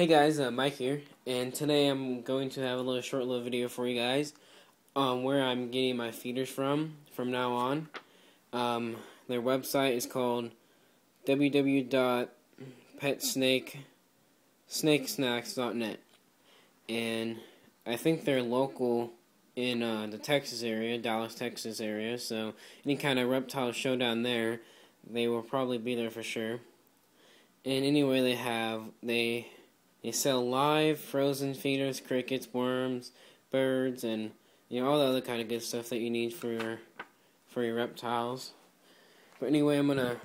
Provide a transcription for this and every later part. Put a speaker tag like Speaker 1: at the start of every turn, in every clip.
Speaker 1: Hey guys, uh, Mike here, and today I'm going to have a little short little video for you guys on where I'm getting my feeders from from now on. Um, their website is called www.petsnakesnakesnacks.net, and I think they're local in uh, the Texas area, Dallas, Texas area. So any kind of reptile show down there, they will probably be there for sure. And anyway, they have they they sell live frozen feeders, crickets, worms, birds, and you know all the other kind of good stuff that you need for your for your reptiles. But anyway, I'm gonna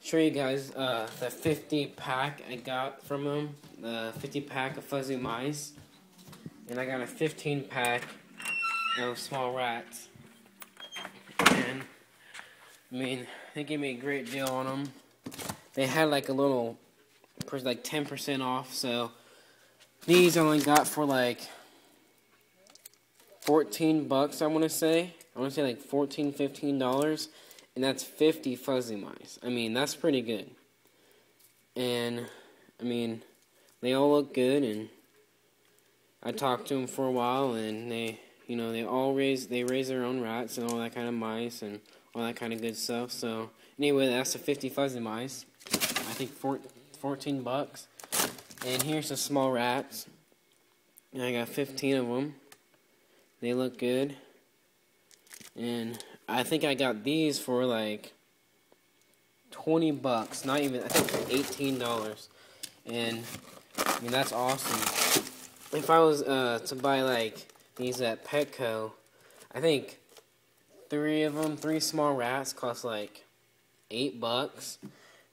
Speaker 1: show you guys uh, the 50 pack I got from them. The 50 pack of fuzzy mice, and I got a 15 pack of small rats. And I mean, they gave me a great deal on them. They had like a little like 10% off. So these I only got for like 14 bucks, I want to say. I want to say like 14 $15. And that's 50 fuzzy mice. I mean, that's pretty good. And, I mean, they all look good. And I talked to them for a while. And they, you know, they all raise, they raise their own rats and all that kind of mice. And all that kind of good stuff. So, anyway, that's the 50 fuzzy mice. I think 14 14 bucks. And here's the small rats. And I got 15 of them. They look good. And I think I got these for like 20 bucks. Not even, I think $18. And, I mean, that's awesome. If I was uh, to buy like these at Petco, I think three of them, three small rats cost like eight bucks.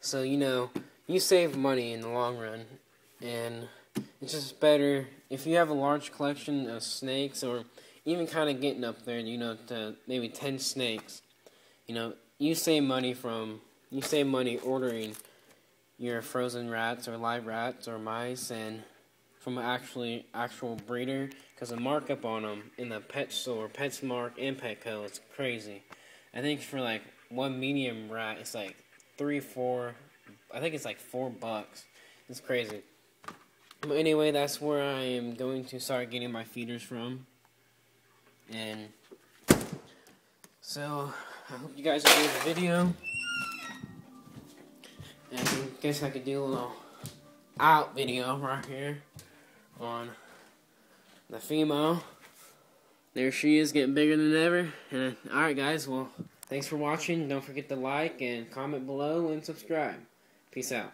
Speaker 1: So, you know, you save money in the long run, and it's just better if you have a large collection of snakes, or even kind of getting up there, you know, to maybe ten snakes. You know, you save money from you save money ordering your frozen rats or live rats or mice and from an actually actual breeder because the markup on them in the pet store, PetSmart and Petco, it's crazy. I think for like one medium rat, it's like three, four, I think it's like four bucks. It's crazy. But anyway, that's where I am going to start getting my feeders from. And so, I hope you guys enjoyed the video. And I guess I could do a little out video right here on the female. There she is, getting bigger than ever. And alright, guys, well, thanks for watching. Don't forget to like and comment below and subscribe. Peace out.